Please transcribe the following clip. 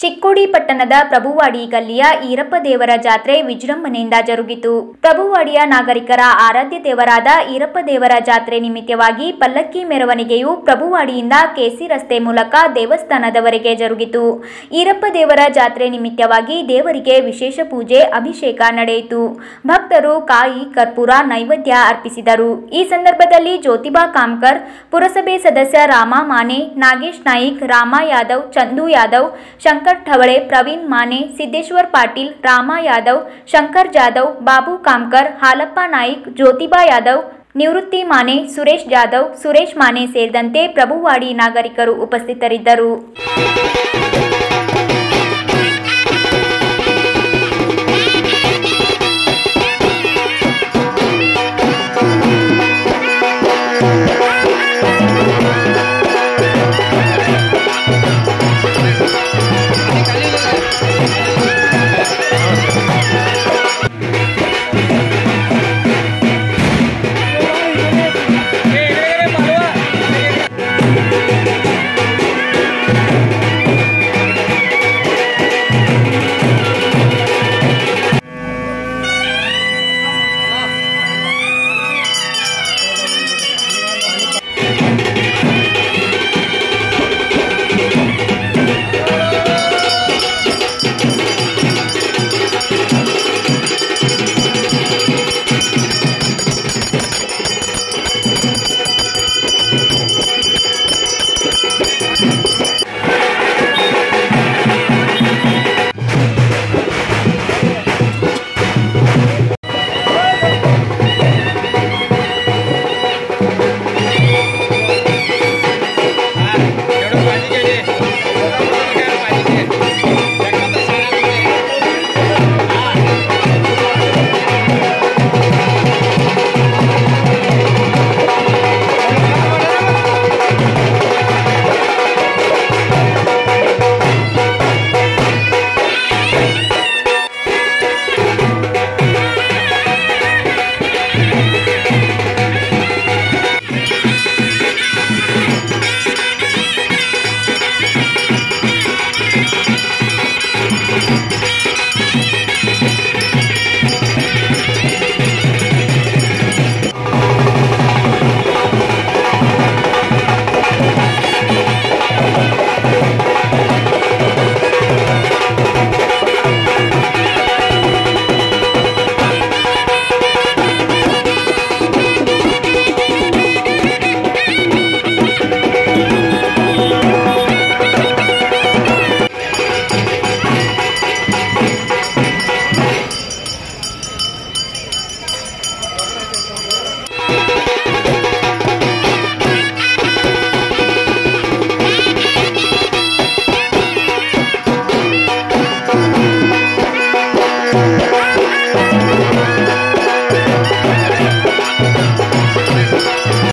ಚಿಕ್ಕೋಡಿ ಪಟ್ಟಣದ ಪ್ರಭುವಾಡಿ ಗಲ್ಲಿಯ ಈರಪ್ಪ ದೇವರ ಜಾತ್ರೆ ವಿಜೃಂಭಣೆಯಿಂದ ಜರುಗಿತು. ಪ್ರಭುವಾಡಿಯ ನಾಗರಿಕರ ಆರಾಧ್ಯ ದೇವರಾದ ಈರಪ್ಪ ದೇವರ ಜಾತ್ರೆ ನಿಮಿತ್ತವಾಗಿ ಪಲ್ಲಕ್ಕಿ ಮೆರವಣಿಗೆಯು ಪ್ರಭುವಾಡಿಯಿಂದ ಕೆಸಿ ರಸ್ತೆ ಮೂಲಕ ದೇವಸ್ಥಾನದವರೆಗೆ ಜರುಗಿತು. ಈರಪ್ಪ ದೇವರ ಜಾತ್ರೆ ನಿಮಿತ್ತವಾಗಿ ದೇವರಿಗೆ ವಿಶೇಷ ಪೂಜೆ, ಅಭಿಷೇಕ ನಡೆಯಿತು. ಭಕ್ತರು ಕಾಯಿ, ಕರ್ಪೂರ, ನೈವೇದ್ಯ ಅರ್ಪಿಸಿದರು. ಈ ಸಂದರ್ಭದಲ್ಲಿ ಜ್ಯೋತಿಬಾ ಕಾಮ್ಕರ್, ಪುರಸಭೆ ಸದಸ್ಯ ರಾಮ ಮಾನೆ, ನಾಗೇಶ್ ನಾಯಿಕ್, ರಾಮ ಯಾದವ್, ಚಂದು ಯಾದವ್, ಶಂಕರ್ ಠವಳೆ ಪ್ರವೀಣ್ ಮಾನೆ, ಸಿದ್ದೇಶ್ವರ್ ಪಾಟೀಲ್, ರಾಮ ಯಾದವ್, ಶಂಕರ್ ಜಾಧವ್, ಬಾಬು ಕಾಮ್ಕರ್, ಹಾಲಪ್ಪ ನಾಯ್ಕ್, ಜ್ಯೋತಿಬಾ ಯಾದವ್, ನಿವೃತ್ತಿ ಮಾನೆ, ಸುರೇಶ್ ಜಾಧವ್, ಸುರೇಶ್ ಮಾನೆ ಸೇರಿದಂತೆ ಪ್ರಭುವಾಡಿ ನಾಗರಿಕರು ಉಪಸ್ಥಿತರಿದ್ದರು.